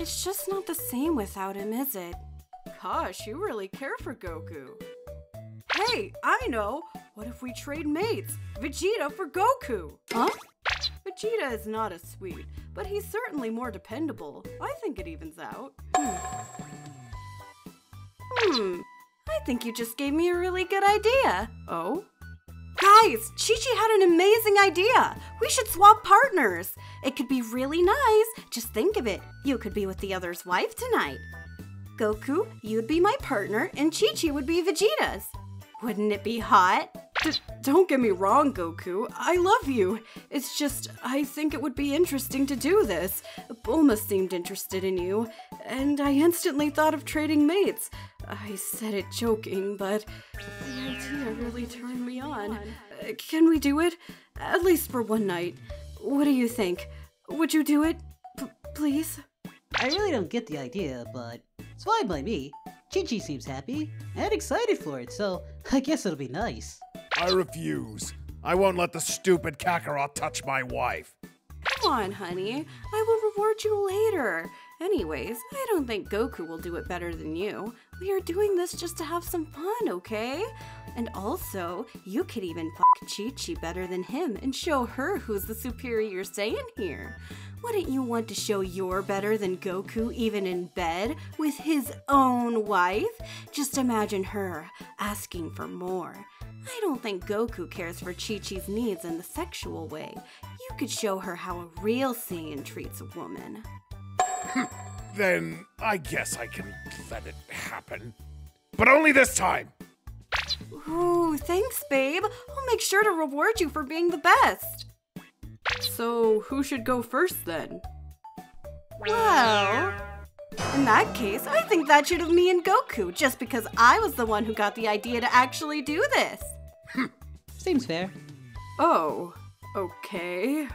It's just not the same without him, is it? Gosh, you really care for Goku. Hey, I know! What if we trade mates? Vegeta for Goku! Huh? Vegeta is not as sweet, but he's certainly more dependable. I think it evens out. Hmm. Hmm. I think you just gave me a really good idea. Oh? Guys, Chi Chi had an amazing idea. We should swap partners. It could be really nice. Just think of it. You could be with the other's wife tonight. Goku, you'd be my partner, and Chi Chi would be Vegeta's. Wouldn't it be hot? D- don't get me wrong, Goku. I love you. It's just, I think it would be interesting to do this. Bulma seemed interested in you, and I instantly thought of trading mates. I said it joking, but idea really turned me on. Uh, can we do it? At least for one night. What do you think? Would you do it? P- please? I really don't get the idea, but it's fine by me. Chi-Chi seems happy and excited for it, so I guess it'll be nice. I refuse. I won't let the stupid Kakarot touch my wife. Come on, honey. I will reward you later. Anyways, I don't think Goku will do it better than you. We are doing this just to have some fun, okay? And also, you could even fuck Chi Chi better than him and show her who's the superior Saiyan here. Wouldn't you want to show you're better than Goku even in bed with his own wife? Just imagine her asking for more. I don't think Goku cares for Chi Chi's needs in the sexual way. You could show her how a real Saiyan treats a woman. Then I guess I can let it happen. But only this time! Ooh, thanks, babe. I'll make sure to reward you for being the best. So, who should go first then? Well, in that case, I think that should have me and Goku, just because I was the one who got the idea to actually do this. Seems fair. Oh, okay.